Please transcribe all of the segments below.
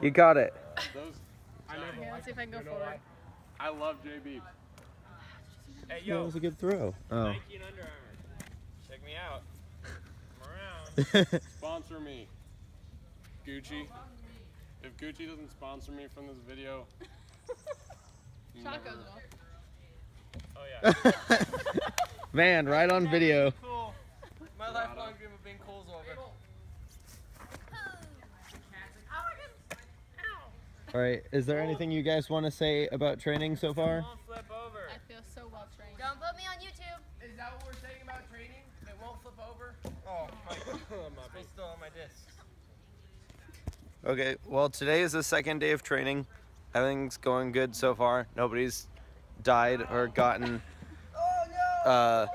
You got it. Those, I never Okay, let's see if I can go you know forward. I love JB. Hey, That was a good throw. Oh. Nike and Under Armour. Check me out. I'm around. Sponsor me. Gucci. If Gucci doesn't sponsor me from this video, Chacos will. Oh, yeah. Man, right on video. All right, is there anything you guys want to say about training so far? Won't flip over. I feel so well trained. Don't put me on YouTube. Is that what we're saying about training? It won't flip over? Oh, my. Still still on my discs. Okay, well, today is the second day of training. Everything's going good so far. Nobody's died or gotten uh,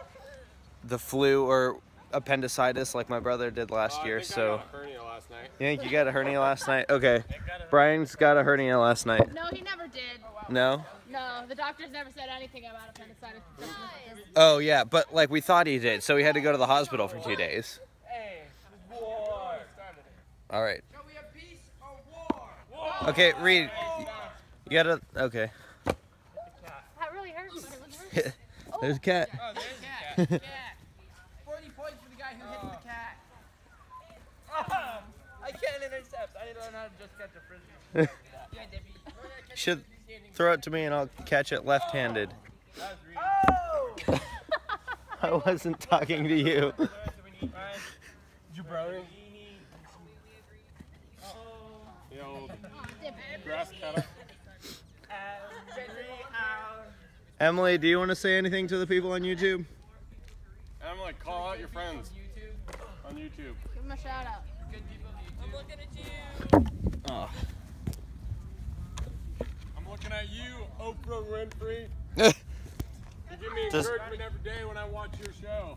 the flu or appendicitis like my brother did last Oh, I year. think I So, got a hernia last night. you think you got a hernia last night? Okay. Got Brian's got a hernia last night. No, he never did. Oh, no? No, the doctors never said anything about appendicitis. Oh, yeah, but like we thought he did. So he had to go to the hospital for two days. Hey, war. All right. Shall we have peace or war? War. Okay, Reed. You gotta. Okay. That really hurts. but it was hurt. There's a cat. Oh, there's the cat. Cat. 40 points for the guy who hits the uh. cat. Ah, I can't intercept. I didn't learn how to just catch a frisbee. Yeah, Debbie. Should throw it to me and I'll catch it left-handed. That was really Oh! I wasn't talking to you. So we need Ryan. Jabroni. The old grass cutter. Um, um, Emily, do you want to say anything to the people on YouTube? Emily, call out your friends on YouTube. Give him a shout out. I'm looking at you. Oh. I'm looking at you, Oprah Winfrey. You give me Just- encouragement every day when I watch your show.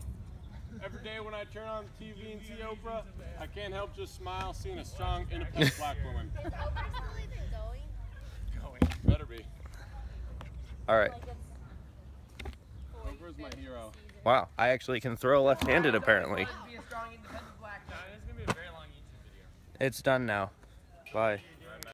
Every day when I turn on the TV and see Oprah, I can't help just smile seeing a strong, independent black woman. Is Oprah still even going? Going. Better be. All right. Oprah's my hero. Wow, I actually can throw left-handed apparently. Be a strong, independent black Nah, this is gonna be a very long YouTube video. It's done now. Bye.